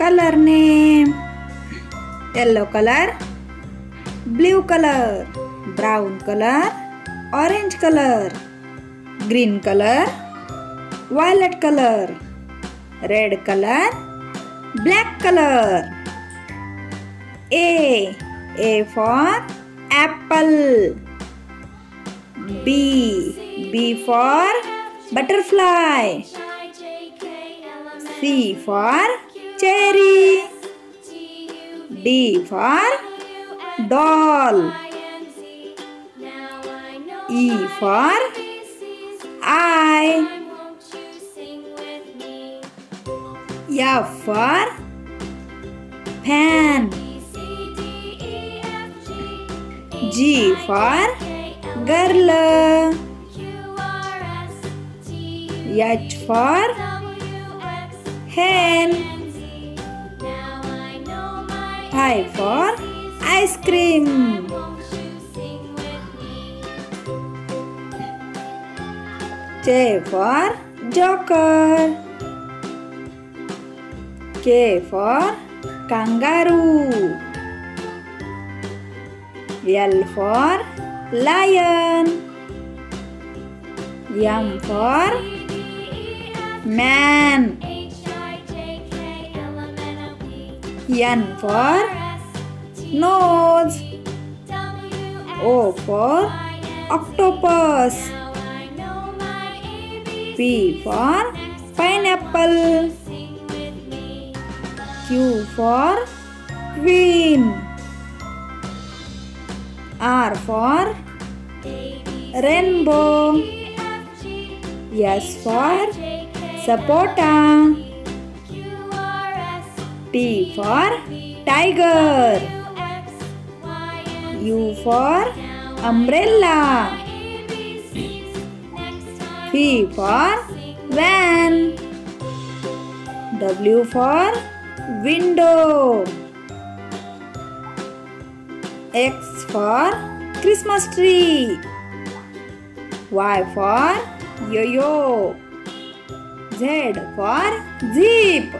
Colour name yellow colour blue colour brown colour orange colour green colour violet colour red colour black colour A A for apple B B for butterfly C for cherry. D for doll. E for eye. F for pen. G for girl. H for hen I for ice cream. J for joker. K for kangaroo. L for lion. M for man N for nose. O for octopus. P for pineapple. Q for queen. R for rainbow. S for sapota T for tiger. U for umbrella. V for van. W for window. X for Christmas tree. Y for yo-yo. Z for jeep